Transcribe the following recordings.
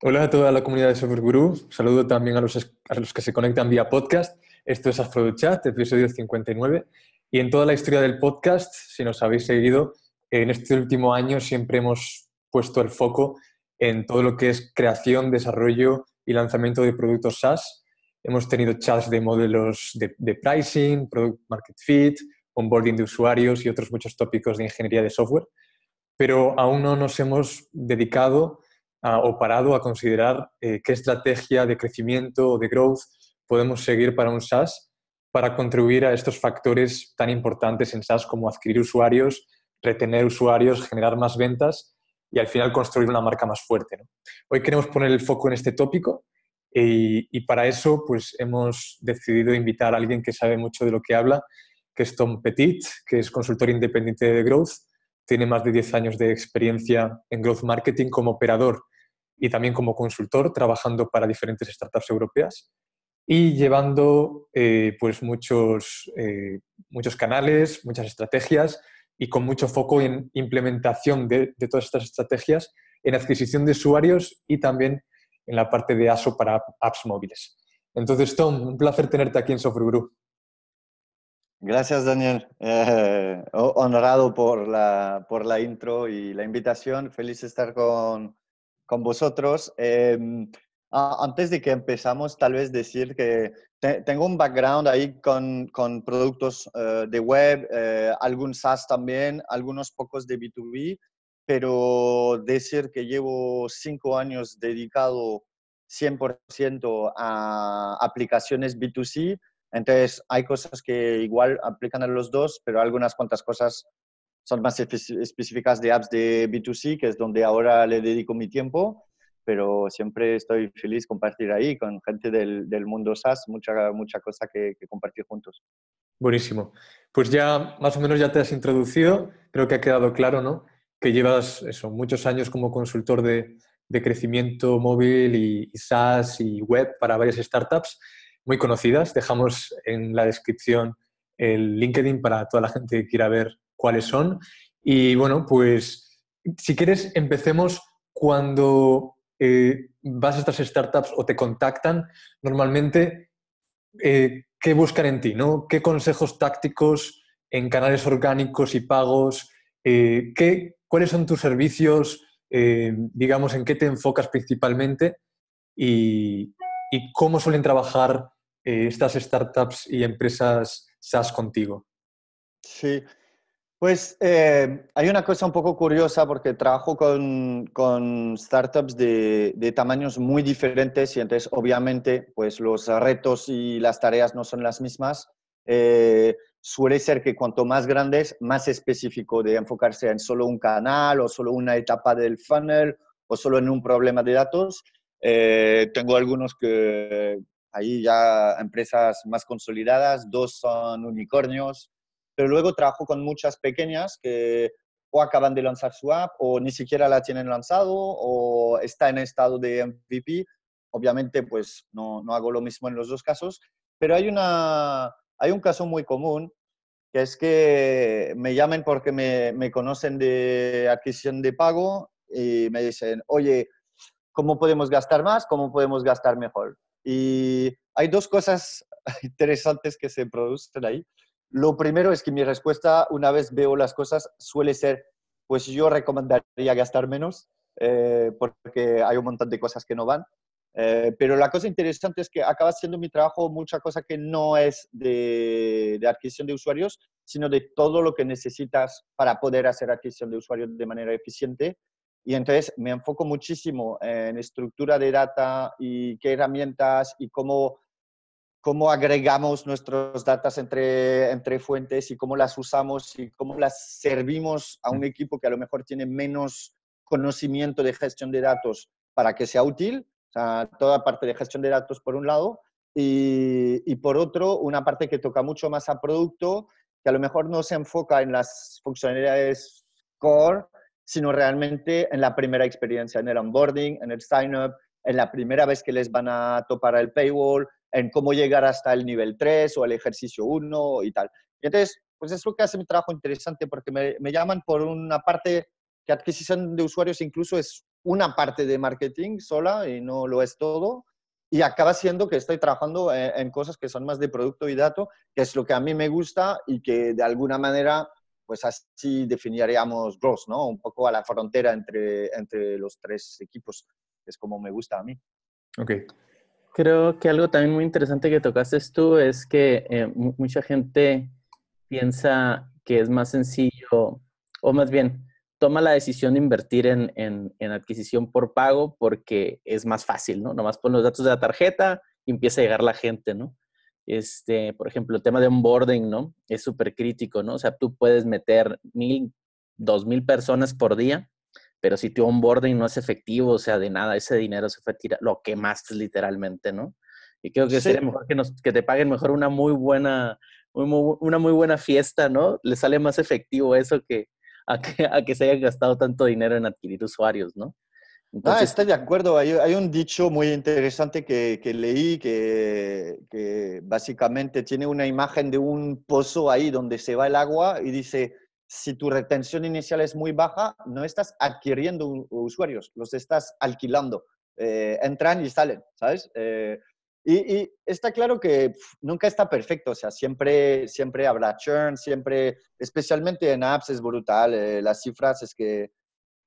Hola a toda la comunidad de Software Guru. Saludo también a los, a los que se conectan vía podcast. Esto es Chat, episodio 59. Y en toda la historia del podcast, si nos habéis seguido, en este último año siempre hemos puesto el foco en todo lo que es creación, desarrollo y lanzamiento de productos SaaS. Hemos tenido chats de modelos de, de pricing, product market fit, onboarding de usuarios y otros muchos tópicos de ingeniería de software, pero aún no nos hemos dedicado o parado a considerar eh, qué estrategia de crecimiento o de growth podemos seguir para un SaaS para contribuir a estos factores tan importantes en SaaS como adquirir usuarios, retener usuarios, generar más ventas y al final construir una marca más fuerte. Hoy queremos poner el foco en este tópico y, y, para eso pues hemos decidido invitar a alguien que sabe mucho de lo que habla, que es Tom Petit, que es consultor independiente de Growth, tiene más de 10 años de experiencia en Growth Marketing como operador y también como consultor, trabajando para diferentes startups europeas y llevando eh, pues muchos, eh, muchos canales, muchas estrategias y con mucho foco en implementación de, de, todas estas estrategias, en adquisición de usuarios y también en la parte de ASO para apps móviles. Entonces, Tom, un placer tenerte aquí en Software Guru. Gracias, Daniel. Eh, honrado por la, por la intro y la invitación. Feliz de estar con, con vosotros. Em, antes de que empezamos, tal vez decir que tengo un background ahí con, con productos eh, de web, eh, algún SaaS también, algunos pocos de B2B, pero decir que llevo cinco años dedicado 100% a aplicaciones B2C, entonces hay cosas que igual aplican a los dos, pero algunas cuantas cosas son más específicas de apps de B2C, que es donde ahora le dedico mi tiempo, pero siempre estoy feliz compartir ahí con gente del, del mundo SaaS, mucha, mucha cosa que, que, compartir juntos. Buenísimo. Pues ya más o menos ya te has introducido, creo que ha quedado claro, ¿no? Que llevas eso, muchos años como consultor de, de crecimiento móvil y, y SaaS y web para varias startups muy conocidas. Dejamos en la descripción el LinkedIn para toda la gente que quiera ver cuáles son. Y bueno, pues si quieres, empecemos cuando eh, vas a estas startups o te contactan, normalmente, eh, ¿qué buscan en ti? ¿no? ¿Qué consejos tácticos en canales orgánicos y pagos? Eh, ¿qué, ¿Cuáles son tus servicios? digamos, ¿en qué te enfocas principalmente? Y, y cómo suelen trabajar estas startups y empresas SaaS contigo. Sí, pues eh, hay una cosa un poco curiosa porque trabajo con, con startups de, de, tamaños muy diferentes y entonces obviamente pues los retos y las tareas no son las mismas. Eh, suele ser que cuanto más grandes, más específico de enfocarse en solo un canal o solo una etapa del funnel o solo en un problema de datos. Eh, tengo algunos que ahí ya empresas más consolidadas, dos son unicornios, pero luego trabajo con muchas pequeñas que o acaban de lanzar su app o ni siquiera la tienen lanzado o está en estado de MVP. Obviamente, pues no, no hago lo mismo en los dos casos, pero hay, una, hay un caso muy común que es que me llamen porque me, me conocen de adquisición de pago y me dicen, oye, ¿cómo podemos gastar más? ¿Cómo podemos gastar mejor? Y hay dos cosas interesantes que se producen ahí. Lo primero es que mi respuesta, una vez veo las cosas, suele ser, pues yo recomendaría gastar menos, eh, porque hay un montón de cosas que no van. Eh, pero la cosa interesante es que acaba siendo mi trabajo mucha cosa que no es de, de, adquisición de usuarios, sino de todo lo que necesitas para poder hacer adquisición de usuarios de manera eficiente. Y entonces me enfoco muchísimo en estructura de data y qué herramientas y cómo cómo agregamos nuestros datos entre, entre fuentes y cómo las usamos y cómo las servimos a un equipo que a lo mejor tiene menos conocimiento de gestión de datos para que sea útil, o sea, toda parte de gestión de datos por un lado, y, y por otro, una parte que toca mucho más a producto, que a lo mejor no se enfoca en las funcionalidades core, sino realmente en la primera experiencia, en el onboarding, en el sign-up, en la primera vez que les van a topar el paywall, en cómo llegar hasta el nivel 3 o el ejercicio 1 y tal. Y entonces, pues es lo que hace mi trabajo interesante porque me, me llaman por una parte que adquisición de usuarios incluso es una parte de marketing sola y no lo es todo. Y acaba siendo que estoy trabajando en, en cosas que son más de producto y dato, que es lo que a mí me gusta y que de alguna manera pues así definiríamos growth, ¿no? Un poco a la frontera entre, entre los tres equipos, es como me gusta a mí. Ok. Creo que algo también muy interesante que tocaste tú es que eh, mucha gente piensa que es más sencillo, o más bien, toma la decisión de invertir en, en, adquisición por pago porque es más fácil, ¿no? Nomás pon los datos de la tarjeta y empieza a llegar la gente, ¿no? Este, por ejemplo, el tema de onboarding, ¿no? Es súper crítico, ¿no? O sea, tú puedes meter mil, dos mil personas por día, pero si tu onboarding no es efectivo, o sea, de nada, ese dinero se fue tirar, lo quemaste literalmente, ¿no? Y creo que sí. sería mejor que, nos, que te paguen mejor una muy buena, una muy buena fiesta, ¿no? Le sale más efectivo eso que a que, a que se haya gastado tanto dinero en adquirir usuarios, ¿no? Ah, Entonces, ah, estoy de acuerdo. Hay, hay, un dicho muy interesante que, que leí que, que, básicamente tiene una imagen de un pozo ahí donde se va el agua y dice, si tu retención inicial es muy baja, no estás adquiriendo usuarios, los estás alquilando. Eh, entran y salen, ¿sabes? Eh, y, y, está claro que pff, nunca está perfecto, o sea, siempre, siempre habrá churn, siempre, especialmente en apps es brutal. Eh, las cifras es que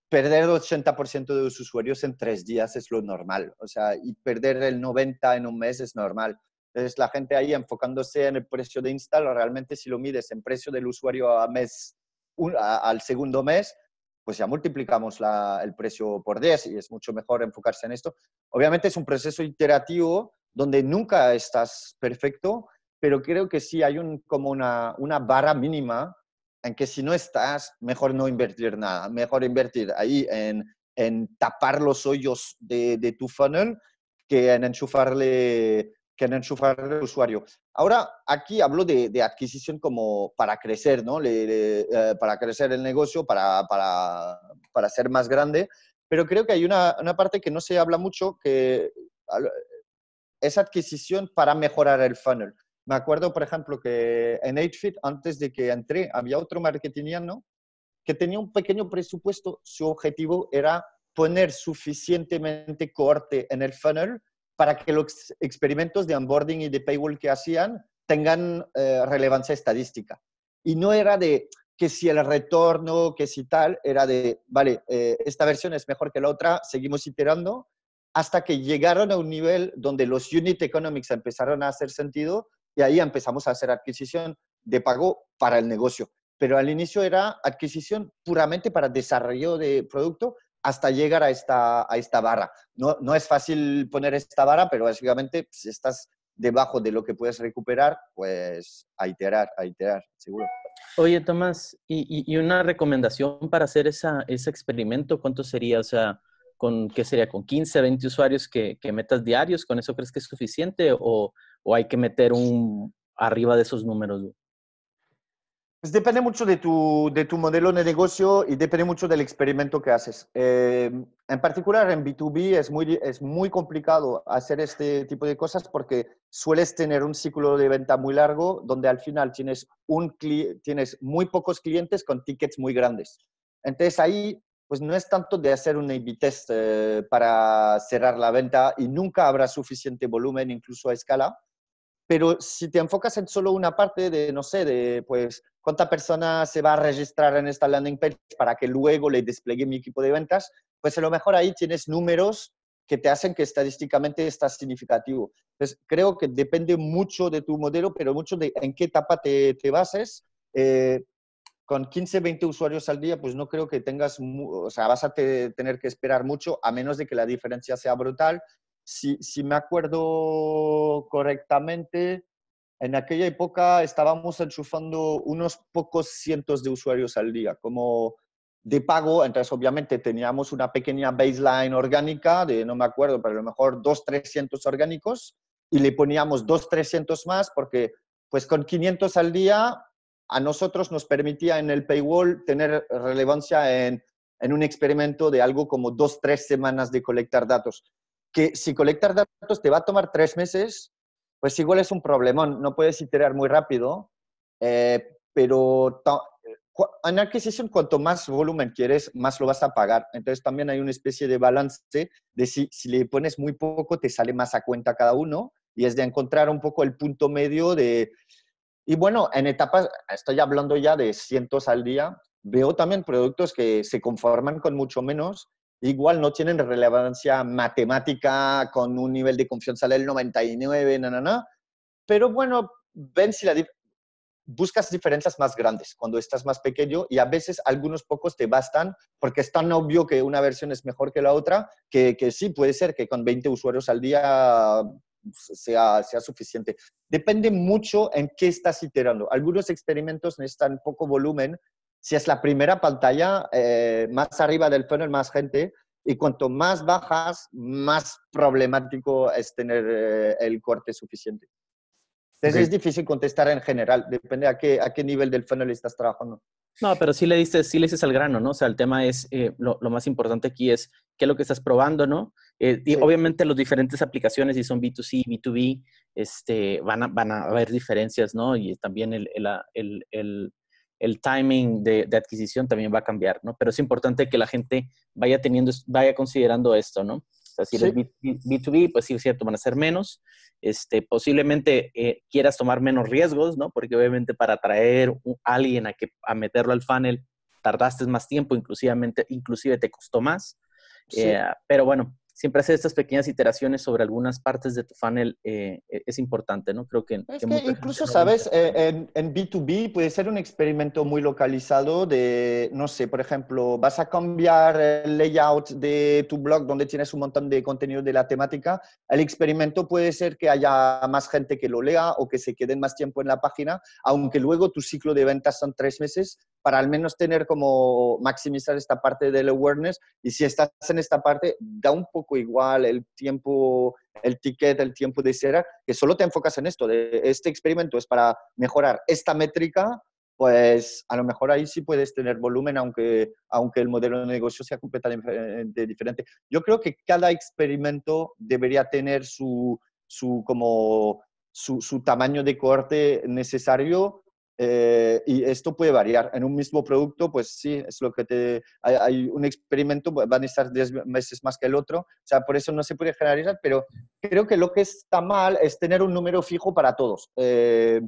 perder el 80% de los usuarios en tres días es lo normal. O sea, y perder el 90% en un mes es normal. Entonces, la gente ahí enfocándose en el precio de install, realmente si lo mides en precio del usuario a mes, al segundo mes, pues ya multiplicamos la, el precio por 10 y es mucho mejor enfocarse en esto. Obviamente es un proceso iterativo donde nunca estás perfecto, pero creo que sí hay un, como una, una barra mínima en que si no estás, mejor no invertir nada, mejor invertir ahí en, en tapar los hoyos de, de, tu funnel que en enchufarle que en enchufarle al usuario. Ahora, aquí hablo de, de adquisición como para crecer, ¿no? Le, le, eh, para crecer el negocio, para, para, para, ser más grande, pero creo que hay una, una parte que no se habla mucho, que es adquisición para mejorar el funnel. Me acuerdo, por ejemplo, que en 8fit, antes de que entré, había otro marketingiano que tenía un pequeño presupuesto. Su objetivo era poner suficientemente corte en el funnel para que los experimentos de onboarding y de paywall que hacían tengan eh, relevancia estadística. Y no era de que si el retorno, que si tal, era de, vale, eh, esta versión es mejor que la otra, seguimos iterando, hasta que llegaron a un nivel donde los unit economics empezaron a hacer sentido y ahí empezamos a hacer adquisición de pago para el negocio. Pero al inicio era adquisición puramente para desarrollo de producto hasta llegar a esta, a esta barra. No, no es fácil poner esta barra, pero básicamente si estás debajo de lo que puedes recuperar, pues a iterar, a iterar, seguro. Oye, Tomás, ¿y, y una recomendación para hacer esa, ese experimento? ¿Cuánto sería? O sea, con, ¿qué sería? ¿Con 15, 20 usuarios que, que metas diarios? ¿Con eso crees que es suficiente? ¿O, o hay que meter un arriba de esos números? Pues depende mucho de tu, de tu modelo de negocio y depende mucho del experimento que haces. Eh, en particular en B2B es muy, es muy complicado hacer este tipo de cosas porque sueles tener un ciclo de venta muy largo donde al final tienes, un, tienes muy pocos clientes con tickets muy grandes. Entonces ahí pues no es tanto de hacer un A-B test eh, para cerrar la venta y nunca habrá suficiente volumen incluso a escala pero si te enfocas en solo una parte de, no sé, de pues cuánta persona se va a registrar en esta landing page para que luego le despliegue mi equipo de ventas, pues a lo mejor ahí tienes números que te hacen que estadísticamente estás significativo. Entonces, creo que depende mucho de tu modelo, pero mucho de en qué etapa te, te bases. Eh, con 15, 20 usuarios al día, pues no creo que tengas, o sea, vas a te, tener que esperar mucho, a menos de que la diferencia sea brutal si, si me acuerdo correctamente, en aquella época estábamos enchufando unos pocos cientos de usuarios al día, como de pago, entonces obviamente teníamos una pequeña baseline orgánica de, no me acuerdo, pero a lo mejor 2, 300 orgánicos y le poníamos 2, 300 más porque pues con 500 al día a nosotros nos permitía en el paywall tener relevancia en, en un experimento de algo como 2, 3 semanas de colectar datos que si colectar datos te va a tomar tres meses, pues igual es un problemón. No puedes iterar muy rápido, eh, pero en adquisición, cuanto más volumen quieres, más lo vas a pagar. Entonces también hay una especie de balance de si, si le pones muy poco, te sale más a cuenta cada uno. Y es de encontrar un poco el punto medio de... Y bueno, en etapas, estoy hablando ya de cientos al día, veo también productos que se conforman con mucho menos, igual no tienen relevancia matemática con un nivel de confianza del 99, na, na, pero bueno, ven si buscas diferencias más grandes cuando estás más pequeño y a veces algunos pocos te bastan porque es tan obvio que una versión es mejor que la otra que, que sí, puede ser que con 20 usuarios al día sea, sea suficiente. Depende mucho en qué estás iterando. Algunos experimentos necesitan poco volumen. Si es la primera pantalla, eh, más arriba del funnel, más gente. Y cuanto más bajas, más problemático es tener eh, el corte suficiente. Entonces es difícil contestar en general, depende a qué, a qué nivel del funnel estás trabajando. No, pero sí le dices, sí le dices al grano, ¿no? O sea, el tema es, eh, lo, lo, más importante aquí es qué es lo que estás probando, ¿no? Eh, y obviamente las diferentes aplicaciones, si son B2C, B2B, este, van, a, van a haber diferencias, ¿no? Y también el, el, el, el timing de, de, adquisición también va a cambiar, ¿no? Pero es importante que la gente vaya teniendo, vaya considerando esto, ¿no? O sea, si sí. eres B2B, pues sí, es cierto, van a ser menos. Este, posiblemente eh, quieras tomar menos riesgos, ¿no? Porque obviamente para atraer a alguien a, que, a meterlo al funnel tardaste más tiempo, inclusivamente, inclusive te costó más. Sí. Eh, pero bueno, siempre hacer estas pequeñas iteraciones sobre algunas partes de tu funnel eh, e, es importante, ¿no? Creo que... Es que, que incluso, ¿sabes? Eh, en, en, B2B puede ser un experimento muy localizado de, no sé, por ejemplo, vas a cambiar el layout de tu blog donde tienes un montón de contenido de la temática. El experimento puede ser que haya más gente que lo lea o que se queden más tiempo en la página, aunque luego tu ciclo de ventas son tres meses, para al menos tener como maximizar esta parte del awareness. Y si estás en esta parte, da un poco igual el tiempo, el ticket, el tiempo de cera, que solo te enfocas en esto. De este experimento es para mejorar esta métrica, pues a lo mejor ahí sí puedes tener volumen, aunque, aunque el modelo de negocio sea completamente diferente. Yo creo que cada experimento debería tener su, su, como, su, su tamaño de corte necesario eh, y esto puede variar. En un mismo producto, pues sí, es lo que te... Hay, hay, un experimento, van a estar 10 meses más que el otro, o sea, por eso no se puede generalizar, pero creo que lo que está mal es tener un número fijo para todos. Eh,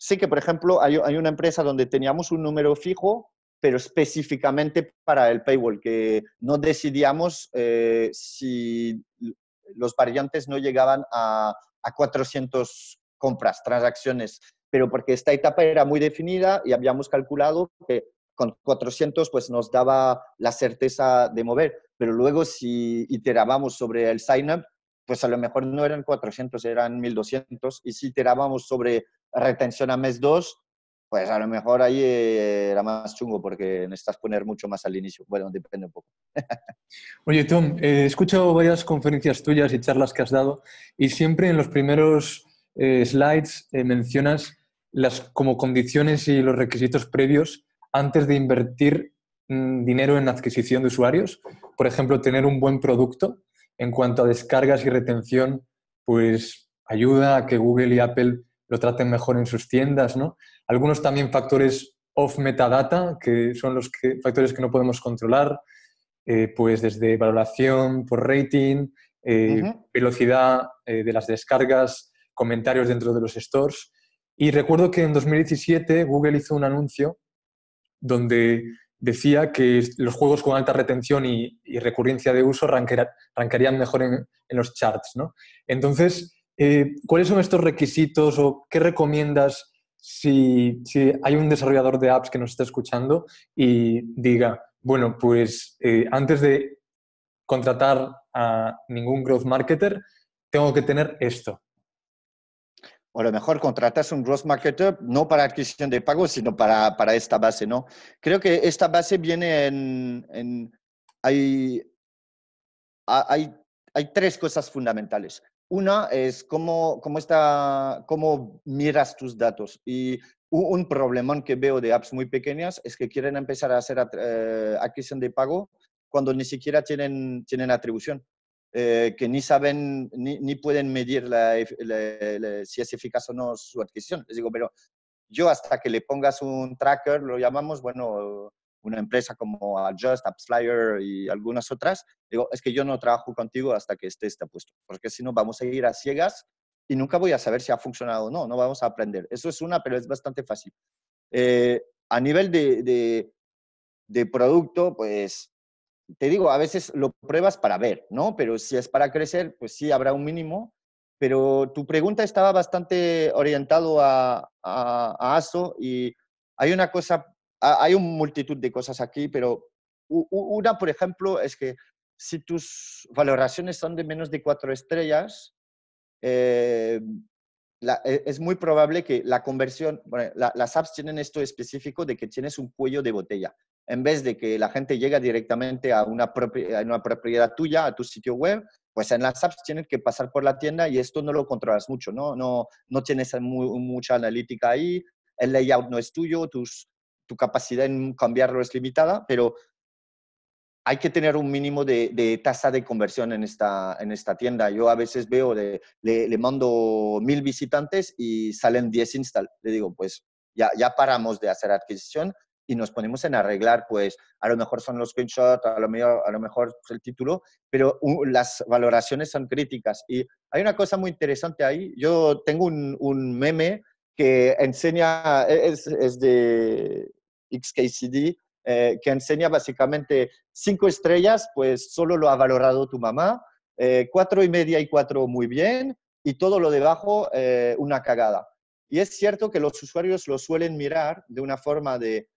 sé que, por ejemplo, hay, hay, una empresa donde teníamos un número fijo, pero específicamente para el paywall, que no decidíamos eh, si los variantes no llegaban a, a 400 compras, transacciones pero porque esta etapa era muy definida y habíamos calculado que con 400 pues nos daba la certeza de mover, pero luego si iterábamos sobre el sign-up, pues a lo mejor no eran 400, eran 1200, y si iterábamos sobre retención a mes 2, pues a lo mejor ahí era más chungo porque necesitas poner mucho más al inicio. Bueno, depende un poco. Oye, Tom, eh, he escuchado varias conferencias tuyas y charlas que has dado y siempre en los primeros eh, slides eh, mencionas las como condiciones y los requisitos previos antes de invertir mm, dinero en adquisición de usuarios. Por ejemplo, tener un buen producto en cuanto a descargas y retención, pues ayuda a que Google y Apple lo traten mejor en sus tiendas, ¿no? Algunos también factores off metadata, que son los que, factores que no podemos controlar, eh, pues desde valoración por rating, eh, uh -huh. velocidad eh, de las descargas, comentarios dentro de los stores. Y recuerdo que en 2017 Google hizo un anuncio donde decía que los juegos con alta retención y, recurrencia de uso rancarían mejor en, los charts. ¿no? Entonces, eh, ¿cuáles son estos requisitos o qué recomiendas si, si, hay un desarrollador de apps que nos está escuchando y diga, bueno, pues eh, antes de contratar a ningún growth marketer, tengo que tener esto? O a lo mejor contratas un growth marketer no para adquisición de pagos, sino para, para esta base, ¿no? Creo que esta base viene en... en hay, hay, hay, tres cosas fundamentales. Una es cómo, cómo, está, cómo miras tus datos. Y un, problemón que veo de apps muy pequeñas es que quieren empezar a hacer uh, adquisición de pago cuando ni siquiera tienen, tienen atribución eh, que ni saben ni, ni pueden medir la, la, la, si es eficaz o no su adquisición. Les digo, pero yo hasta que le pongas un tracker, lo llamamos, bueno, una empresa como Adjust, AppsFlyer y algunas otras, digo, es que yo no trabajo contigo hasta que esté este puesto, porque si no vamos a ir a ciegas y nunca voy a saber si ha funcionado o no, no vamos a aprender. Eso es una, pero es bastante fácil. Eh, a nivel de, de, de, producto, pues te digo, a veces lo pruebas para ver, ¿no? Pero si es para crecer, pues sí habrá un mínimo. Pero tu pregunta estaba bastante orientado a, a, a ASO y hay una cosa hay una multitud de cosas aquí, pero una, por ejemplo, es que si tus valoraciones son de menos de cuatro estrellas, eh, e, es muy probable que la conversión, las apps tienen esto específico de que tienes un cuello de botella. En vez de que la gente llega directamente a una, propiedad tuya, a tu sitio web, pues en las apps tienen que pasar por la tienda y esto no lo controlas mucho, ¿no? No, no tienes mucha analítica ahí, el layout no es tuyo, tu capacidad en cambiarlo es limitada, pero hay que tener un mínimo de, tasa de conversión en esta, en esta tienda. Yo a veces veo, le, le, mando mil visitantes y salen 10 install. Le digo, pues ya, ya paramos de hacer adquisición y nos ponemos en arreglar, pues a lo mejor son los screenshots, a lo mejor, a lo mejor el título, pero las valoraciones son críticas. Y hay una cosa muy interesante ahí. Yo tengo un, un meme que enseña, es, es de, XKCD, eh, que enseña básicamente cinco estrellas, pues solo lo ha valorado tu mamá, eh, cuatro y media y cuatro muy bien, y todo lo debajo eh, una cagada. Y es cierto que los usuarios lo suelen mirar de una forma de,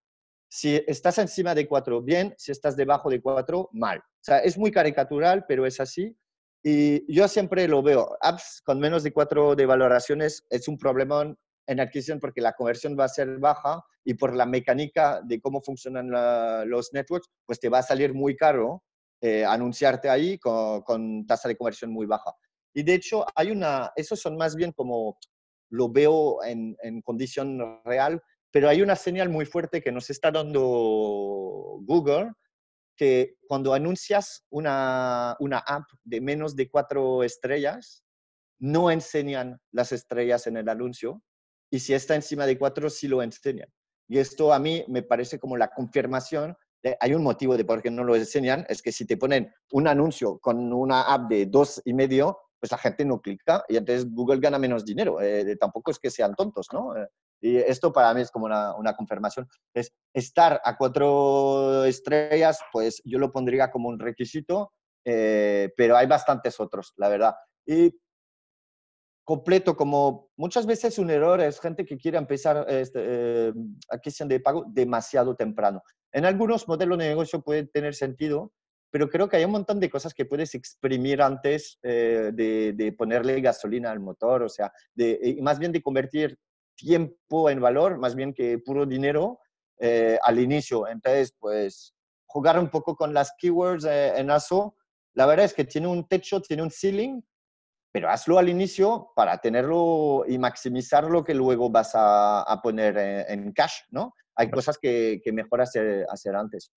si estás encima de cuatro, bien, si estás debajo de cuatro, mal. O sea, es muy caricatural, pero es así. Y yo siempre lo veo, apps con menos de cuatro de valoraciones es un problema en adquisición porque la conversión va a ser baja y por la mecánica de cómo funcionan los networks, pues te va a salir muy caro eh, anunciarte ahí con, tasa de conversión muy baja. Y de hecho, hay una, esos son más bien como lo veo en, en condición real, pero hay una señal muy fuerte que nos está dando Google, que cuando anuncias una, una app de menos de cuatro estrellas, no enseñan las estrellas en el anuncio, y si está encima de cuatro, sí lo enseñan. Y esto a mí me parece como la confirmación. Hay un motivo de por qué no lo enseñan, es que si te ponen un anuncio con una app de dos y medio, pues la gente no clica y entonces Google gana menos dinero. Eh, tampoco es que sean tontos, ¿no? Eh, y esto para mí es como una, confirmación. Es estar a cuatro estrellas, pues yo lo pondría como un requisito, eh, pero hay bastantes otros, la verdad. Y completo, como muchas veces un error es gente que quiere empezar este, eh, adquisición de pago demasiado temprano. En algunos modelos de negocio puede tener sentido, pero creo que hay un montón de cosas que puedes exprimir antes eh, de, ponerle gasolina al motor, o sea, de, más bien de convertir tiempo en valor, más bien que puro dinero eh, al inicio. Entonces, pues, jugar un poco con las keywords eh, en ASO, la verdad es que tiene un techo, tiene un ceiling, pero hazlo al inicio para tenerlo y maximizar lo que luego vas a, poner en, cash, ¿no? Hay cosas que, que mejor hacer, hacer antes.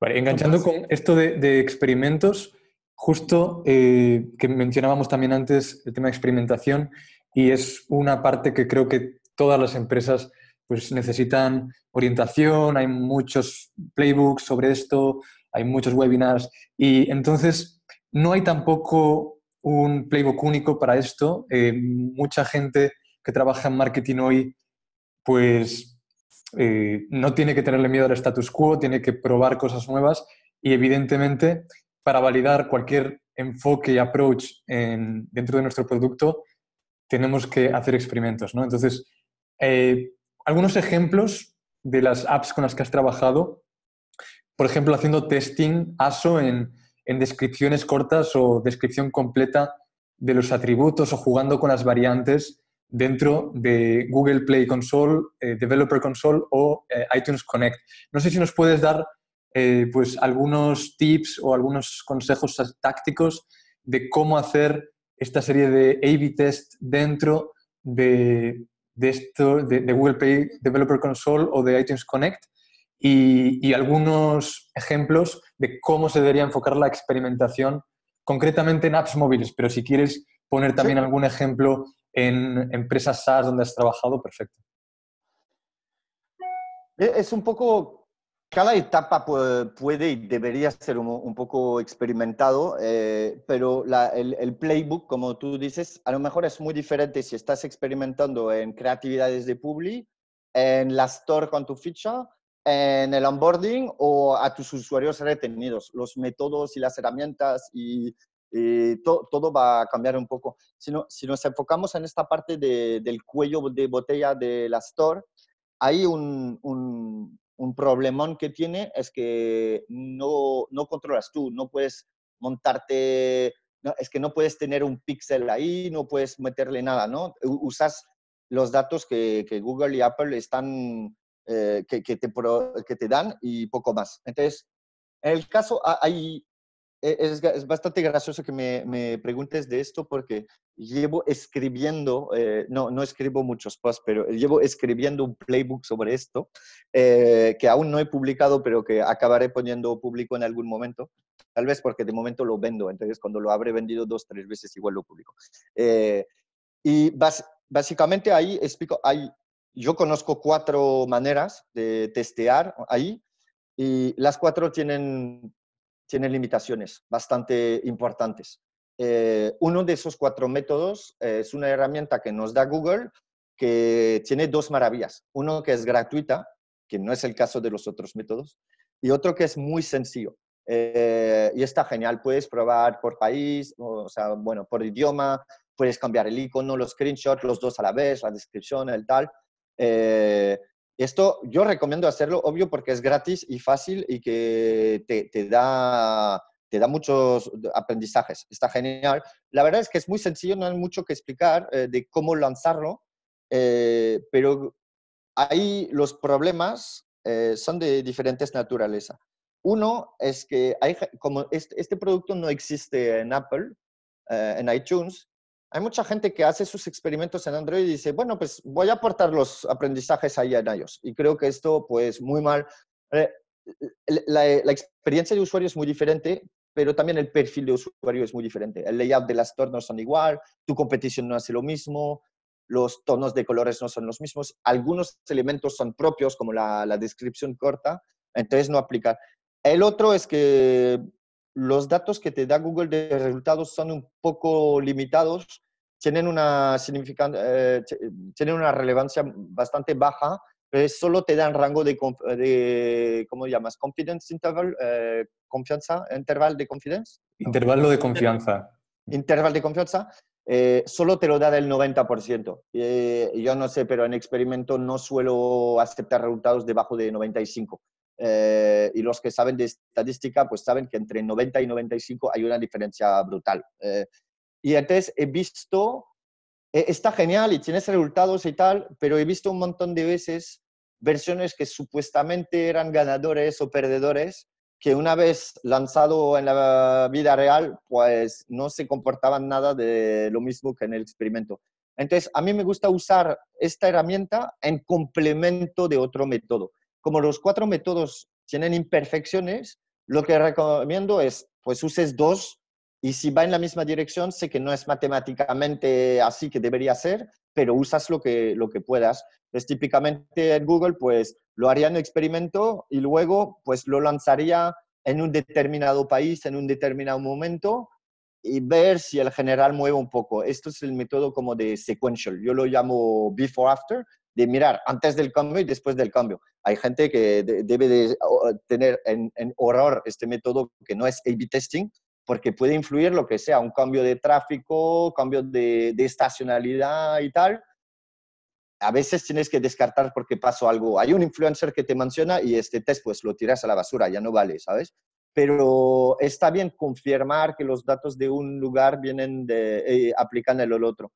Vale, enganchando con esto de, experimentos, justo eh, que mencionábamos también antes el tema de experimentación y es una parte que creo que todas las empresas pues necesitan orientación, hay muchos playbooks sobre esto, hay muchos webinars y entonces no hay tampoco un playbook único para esto. Eh, mucha gente que trabaja en marketing hoy, pues eh, no tiene que tenerle miedo al status quo, tiene que probar cosas nuevas y evidentemente para validar cualquier enfoque y approach dentro de nuestro producto tenemos que hacer experimentos. ¿no? Entonces, eh, algunos ejemplos de las apps con las que has trabajado, por ejemplo, haciendo testing ASO en, en descripciones cortas o descripción completa de los atributos o jugando con las variantes dentro de Google Play Console, eh, Developer Console o eh, iTunes Connect. No sé si nos puedes dar eh, pues algunos tips o algunos consejos tácticos de cómo hacer esta serie de A-B test dentro de, esto, de, Google Play Developer Console o de iTunes Connect y, algunos ejemplos de cómo se debería enfocar la experimentación, concretamente en apps móviles, pero si quieres poner también algún ejemplo en empresas SaaS donde has trabajado, perfecto. Es un poco, cada etapa puede y debería ser un, poco experimentado, eh, pero el, playbook, como tú dices, a lo mejor es muy diferente si estás experimentando en creatividades de Publi, en la store con tu ficha, en el onboarding o a tus usuarios retenidos. Los métodos y las herramientas y, todo va a cambiar un poco. Si, si nos enfocamos en esta parte del cuello de botella de la store, hay un, un, problemón que tiene es que no, no controlas tú, no puedes montarte, es que no puedes tener un píxel ahí, no puedes meterle nada, ¿no? Usas los datos que, que Google y Apple están, eh, que, que, te, que te dan y poco más. Entonces, en el caso, hay, e-, es, bastante gracioso que me, preguntes de esto porque llevo escribiendo, eh, no, no escribo muchos posts, pero llevo escribiendo un playbook sobre esto eh, que aún no he publicado, pero que acabaré poniendo público en algún momento. Tal vez porque de momento lo vendo, entonces cuando lo habré vendido dos, tres veces igual lo publico. Eh, y básicamente ahí explico, hay, yo conozco cuatro maneras de testear ahí y las cuatro tienen tiene limitaciones bastante importantes. Eh, uno de esos cuatro métodos es una herramienta que nos da Google que tiene dos maravillas. Uno que es gratuita, que no es el caso de los otros métodos, y otro que es muy sencillo. Eh, y está genial, puedes probar por país, o sea, bueno, por idioma, puedes cambiar el icono, los screenshots, los dos a la vez, la descripción, el tal. Eh, esto yo recomiendo hacerlo, obvio, porque es gratis y fácil y que te, da, te da muchos aprendizajes. Está genial. La verdad es que es muy sencillo, no hay mucho que explicar eh, de cómo lanzarlo, eh, pero ahí los problemas eh, son de diferentes naturaleza. Uno es que hay, como este, este producto no existe en Apple, en iTunes, hay mucha gente que hace sus experimentos en Android y dice, bueno, pues voy a aportar los aprendizajes ahí en iOS. Y creo que esto, pues, muy mal. Eh, la, experiencia de usuario es muy diferente, pero también el perfil de usuario es muy diferente. El layout de las stores no son igual, tu competición no hace lo mismo, los tonos de colores no son los mismos, algunos elementos son propios, como la, la descripción corta, entonces no aplica. El otro es que los datos que te da Google de resultados son un poco limitados, tienen una, eh, tienen una relevancia bastante baja, pero solo te dan rango de, de ¿cómo llamas? Confidence interval, eh, confianza, interval de confianza. Intervalo de confianza. Interval de confianza. Eh, solo te lo da del 90%. yo no sé, pero en experimento no suelo aceptar resultados debajo de 95%. Eh, y los que saben de estadística, pues saben que entre 90 y 95 hay una diferencia brutal. Eh, y entonces he visto, eh, está genial y tienes resultados y tal, pero he visto un montón de veces versiones que supuestamente eran ganadores o perdedores, que una vez lanzado en la vida real, pues no se comportaban nada de lo mismo que en el experimento. Entonces, a mí me gusta usar esta herramienta en complemento de otro método como los cuatro métodos tienen imperfecciones, lo que recomiendo es, pues uses dos y si va en la misma dirección, sé que no es matemáticamente así que debería ser, pero usas lo que, lo que puedas. Es típicamente en Google, pues lo haría en experimento y luego pues lo lanzaría en un determinado país, en un determinado momento y ver si el general mueve un poco. Esto es el método como de sequential. Yo lo llamo before after, de mirar antes del cambio y después del cambio. Hay gente que debe de tener en, horror este método que no es A-B testing, porque puede influir lo que sea, un cambio de tráfico, cambio de, estacionalidad y tal. A veces tienes que descartar porque pasó algo. Hay un influencer que te menciona y este test pues lo tiras a la basura, ya no vale, ¿sabes? Pero está bien confirmar que los datos de un lugar vienen de, eh, aplican el otro.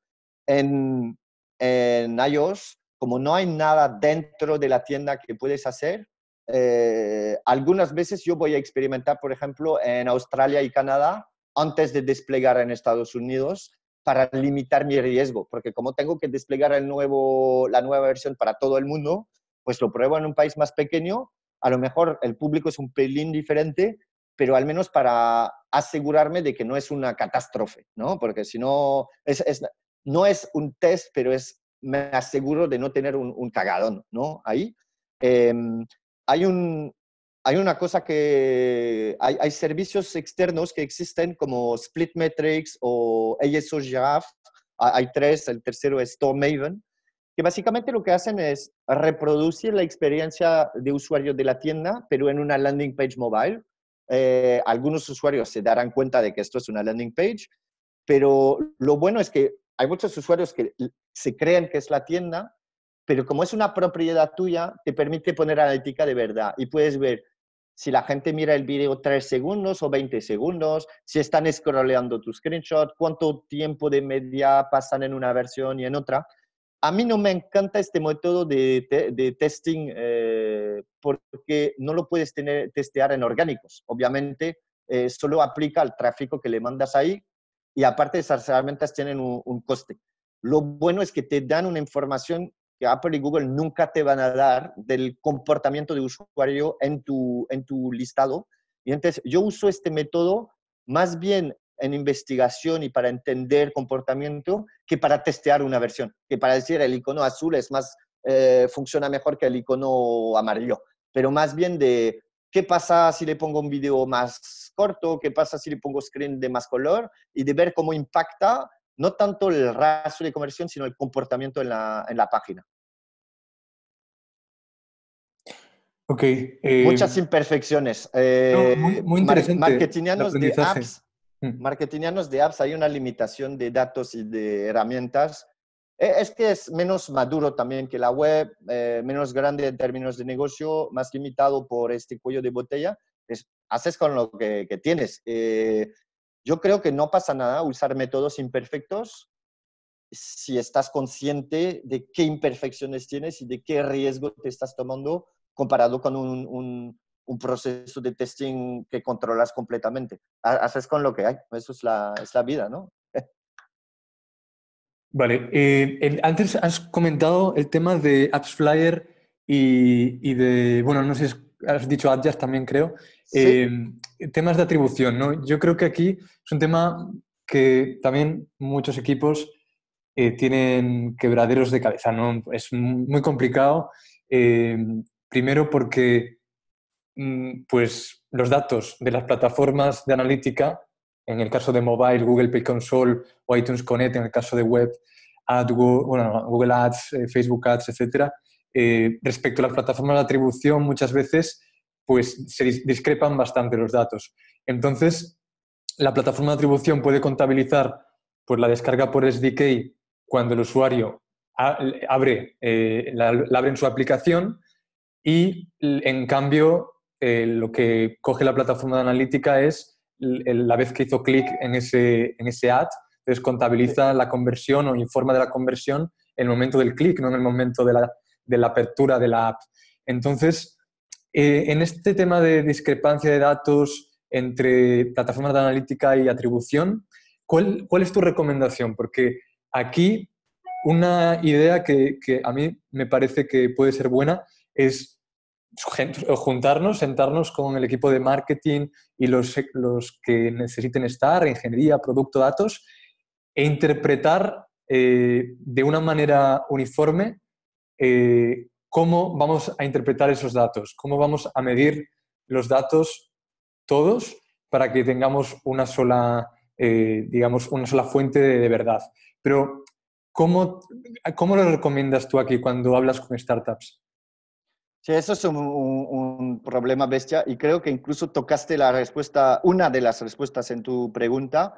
En, en iOS como no hay nada dentro de la tienda que puedes hacer, eh, algunas veces yo voy a experimentar, por ejemplo, en Australia y Canadá antes de desplegar en Estados Unidos para limitar mi riesgo, porque como tengo que desplegar el nuevo, la nueva versión para todo el mundo, pues lo pruebo en un país más pequeño, a lo mejor el público es un pelín diferente, pero al menos para asegurarme de que no es una catástrofe, ¿no? Porque si no, es, no es un test, pero es me aseguro de no tener un, cagadón, ¿no? Ahí. Em, hay, un, hay una cosa que hay, hay, servicios externos que existen como Splitmetrics o ASO Giraffe. Hay tres, el tercero es Maven, que básicamente lo que hacen es reproducir la experiencia de usuario de la tienda, pero en una landing page mobile. Eh, algunos usuarios se darán cuenta de que esto es una landing page, pero lo bueno es que hay muchos usuarios que se creen que es la tienda, pero como es una propiedad tuya, te permite poner analítica de verdad y puedes ver si la gente mira el video 3 segundos o 20 segundos, si están scrolleando tu screenshot, cuánto tiempo de media pasan en una versión y en otra. A mí no me encanta este método de, de testing eh, porque no lo puedes tener, testear en orgánicos. Obviamente, eh, solo aplica al tráfico que le mandas ahí y aparte esas herramientas tienen un, coste. Lo bueno es que te dan una información que Apple y Google nunca te van a dar del comportamiento de usuario en tu, en tu listado. Y entonces yo uso este método más bien en investigación y para entender comportamiento que para testear una versión, que para decir el icono azul es más, eh, funciona mejor que el icono amarillo, pero más bien de qué pasa si le pongo un video más corto, qué pasa si le pongo screen de más color y de ver cómo impacta no tanto el rastro de conversión, sino el comportamiento en la, en la página. Ok. Eh, Muchas imperfecciones. Eh, muy, muy, interesante. Marketingianos de apps Mm. marketingianos de apps hay una limitación de datos y de herramientas. E, es que es menos maduro también que la web, eh, menos grande en términos de negocio, más limitado por este cuello de botella. Es, haces con lo que, tienes. Eh, yo creo que no pasa nada usar métodos imperfectos si estás consciente de qué imperfecciones tienes y de qué riesgo te estás tomando comparado con un, un proceso de testing que controlas completamente. Haces con lo que hay, eso es la, es la vida, ¿no? Vale, eh, antes has comentado el tema de AppsFlyer y, y de, bueno, no sé si has dicho Adjust también creo, eh, temas de atribución, ¿no? Yo creo que aquí es un tema que también muchos equipos eh, tienen quebraderos de cabeza, ¿no? Es muy complicado, primero porque Mm, pues los datos de las plataformas de analítica, en el caso de mobile, Google Play Console o iTunes Connect, en el caso de web, Google Ads, eh, Facebook Ads, etcétera, eh, respecto a las plataformas de atribución, muchas veces pues se discrepan bastante los datos. Entonces, la plataforma de atribución puede contabilizar pues, la descarga por SDK cuando el usuario abre, eh, la, abre en su aplicación y, en cambio, eh, lo que coge la plataforma de analítica es la vez que hizo clic en ese, en ese ad, entonces contabiliza la conversión o informa de la conversión en el momento del clic, no en el momento de la, de la, apertura de la app. Entonces, eh, en este tema de discrepancia de datos entre plataformas de analítica y atribución, ¿cuál, cuál es tu recomendación? Porque aquí una idea que, que, a mí me parece que puede ser buena es juntarnos, sentarnos con el equipo de marketing y los, los que necesiten estar, ingeniería, producto, datos, e interpretar eh, de una manera uniforme eh, cómo vamos a interpretar esos datos, cómo vamos a medir los datos todos para que tengamos una sola, eh, digamos, una sola fuente de, de verdad. Pero, ¿cómo, ¿cómo lo recomiendas tú aquí cuando hablas con startups? Sí, eso es un, problema bestia y creo que incluso tocaste la respuesta, una de las respuestas en tu pregunta,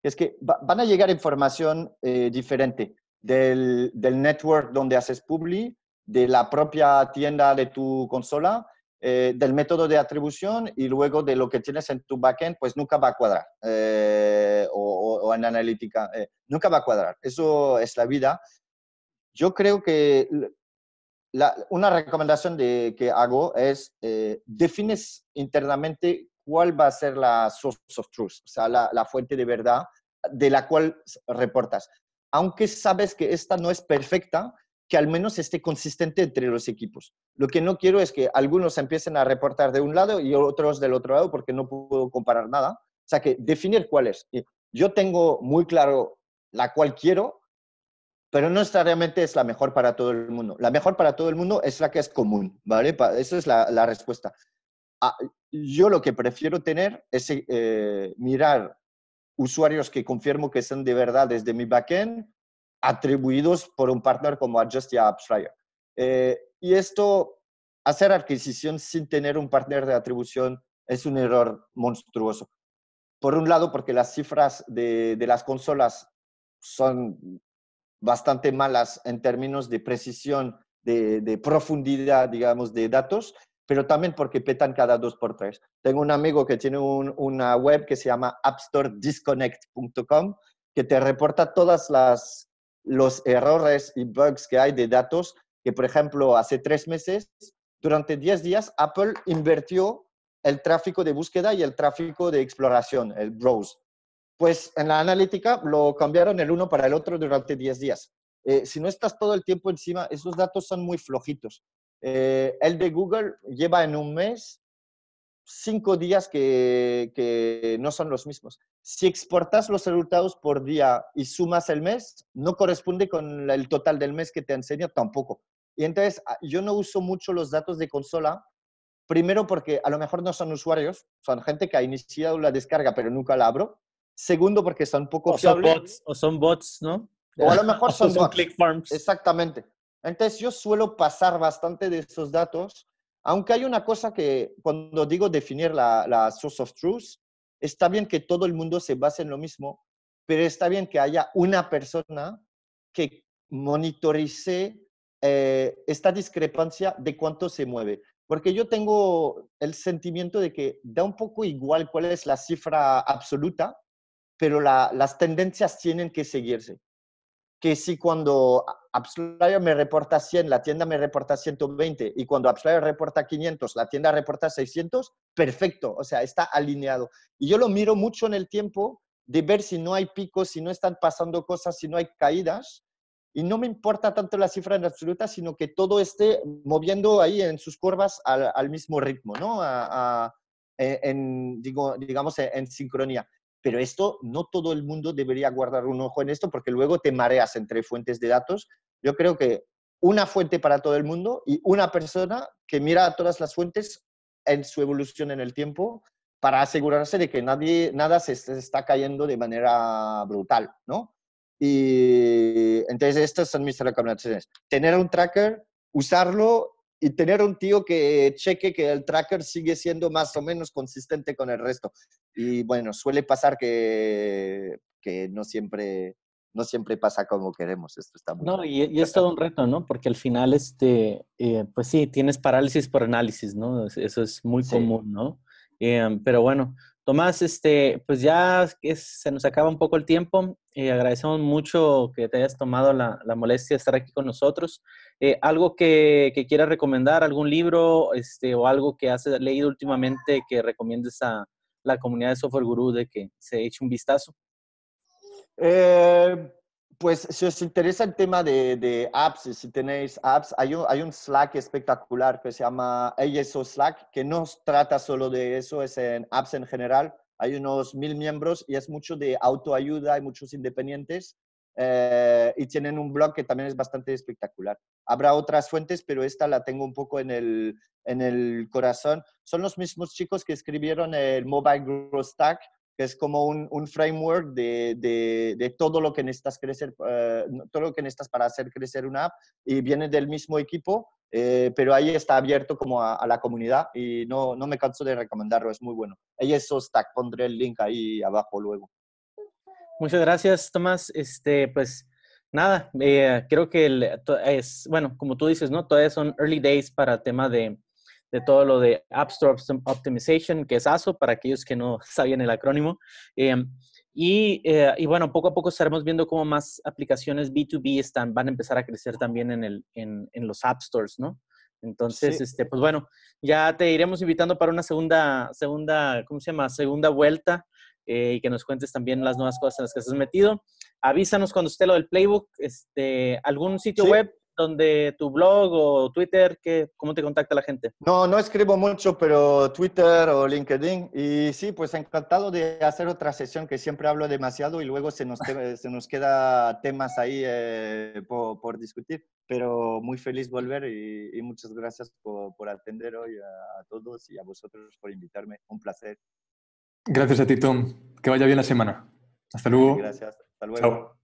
es que van a llegar información eh, diferente del, del, network donde haces publi, de la propia tienda de tu consola, eh, del método de atribución y luego de lo que tienes en tu backend, pues nunca va a cuadrar, eh, o, o, en analítica, nunca va a cuadrar. Eso es la vida. Yo creo que una recomendación de, que hago es eh, defines internamente cuál va a ser la source of truth, o sea, la, fuente de verdad de la cual reportas. Aunque sabes que esta no es perfecta, que al menos esté consistente entre los equipos. Lo que no quiero es que algunos empiecen a reportar de un lado y otros del otro lado porque no puedo comparar nada. O sea, que definir cuál es. Yo tengo muy claro la cual quiero, pero no necesariamente es la mejor para todo el mundo. La mejor para todo el mundo es la que es común, ¿vale? Esa es la, respuesta. Ah, yo lo que prefiero tener es eh, mirar usuarios que confirmo que son de verdad desde mi backend, atribuidos por un partner como Adjust y AppsFlyer. Eh, y esto, hacer adquisición sin tener un partner de atribución es un error monstruoso. Por un lado, porque las cifras de, de las consolas son bastante malas en términos de precisión, de, profundidad, digamos, de datos, pero también porque petan cada dos por tres. Tengo un amigo que tiene una web que se llama appstoredisconnect.com, que te reporta todas las los errores y bugs que hay de datos, que por ejemplo hace tres meses, durante diez días, Apple invirtió el tráfico de búsqueda y el tráfico de exploración, el browse. Pues en la analítica lo cambiaron el uno para el otro durante 10 días. Eh, si no estás todo el tiempo encima, esos datos son muy flojitos. Eh, el de Google lleva en un mes cinco días que, que, no son los mismos. Si exportas los resultados por día y sumas el mes, no corresponde con el total del mes que te enseña tampoco. Y entonces ah, yo no uso mucho los datos de consola, primero porque a lo mejor no son usuarios, son gente que ha iniciado la descarga pero nunca la abro. Segundo porque son poco o Son bots, o son bots, ¿no? O a lo mejor son, son click farms. Exactamente. Entonces yo suelo pasar bastante de esos datos, aunque hay una cosa que cuando digo definir la, source of truth, está bien que todo el mundo se base en lo mismo, pero está bien que haya una persona que monitorice eh, esta discrepancia de cuánto se mueve. Porque yo tengo el sentimiento de que da un poco igual cuál es la cifra absoluta, pero las tendencias tienen que seguirse que si cuando AppsFlyer me reporta 100, la tienda me reporta 120 y cuando AppsFlyer reporta 500, la tienda reporta 600, perfecto, o sea, está alineado. Y yo lo miro mucho en el tiempo de ver si no hay picos, si no están pasando cosas, si no hay caídas. Y no me importa tanto la cifra en absoluta, sino que todo esté moviendo ahí en sus curvas al, mismo ritmo, ¿no? en, digo, digamos, en sincronía pero esto no todo el mundo debería guardar un ojo en esto porque luego te mareas entre fuentes de datos. Yo creo que una fuente para todo el mundo y una persona que mira todas las fuentes en su evolución en el tiempo para asegurarse de que nadie, nada se está cayendo de manera brutal, ¿no? Y entonces estas son mis recomendaciones. Tener un tracker, usarlo y tener un tío que cheque que el tracker sigue siendo más o menos consistente con el resto. Y bueno, suele pasar que, que no, siempre, no siempre pasa como queremos. Esto está muy No, y, es todo un reto, ¿no? Porque al final, este, eh, pues sí, tienes parálisis por análisis, ¿no? Eso es muy común, ¿no? Eh, pero bueno, Tomás, este, pues ya se nos acaba un poco el tiempo. Eh, agradecemos mucho que te hayas tomado la, molestia de estar aquí con nosotros. Eh, ¿Algo que, quieras recomendar, algún libro este, o algo que has leído últimamente que recomiendes a la comunidad de Software Guru de que se eche un vistazo? Eh, pues si os interesa el tema de, apps, si tenéis apps, hay un, hay un, Slack espectacular que se llama ASO Slack, que no trata solo de eso, es en apps en general. Hay unos mil miembros y es mucho de autoayuda, hay muchos independientes eh, y tienen un blog que también es bastante espectacular. Habrá otras fuentes, pero esta la tengo un poco en el, en el corazón. Son los mismos chicos que escribieron el Mobile Growth Stack, que es como un, un framework de, de, de, todo lo que necesitas crecer, eh, todo lo que necesitas para hacer crecer una app y viene del mismo equipo, eh, pero ahí está abierto como a, la comunidad y no, no, me canso de recomendarlo, es muy bueno. Ahí es Stack, pondré el link ahí abajo luego. Muchas gracias, Tomás. Este, pues nada, eh, creo que es, bueno, como tú dices, ¿no? Todavía son early days para el tema de, de todo lo de App Store Optimization, que es ASO, para aquellos que no sabían el acrónimo. Em, y, eh, y, bueno, poco a poco estaremos viendo cómo más aplicaciones B2B están, van a empezar a crecer también en, el, en, en los App Stores, ¿no? Entonces, este, pues bueno, ya te iremos invitando para una segunda, segunda, ¿cómo se llama? Segunda vuelta eh, y que nos cuentes también las nuevas cosas en las que has metido. Avísanos cuando esté lo del playbook, este, algún sitio web donde tu blog o Twitter, ¿qué, ¿cómo te contacta la gente? No, no escribo mucho, pero Twitter o LinkedIn. Y sí, pues encantado de hacer otra sesión que siempre hablo demasiado y luego se nos, se nos queda temas ahí eh, por, por, discutir. Pero muy feliz volver y, muchas gracias por, por atender hoy a, a todos y a vosotros por invitarme. Un placer. Gracias a ti, Tom. Que vaya bien la semana. Hasta luego. Gracias. Hasta luego. Chao.